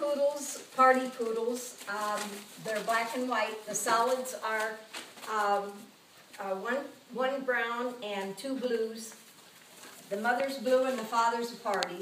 poodles, party poodles. Um, they're black and white. The solids are um, uh, one, one brown and two blues. The mother's blue and the father's a party.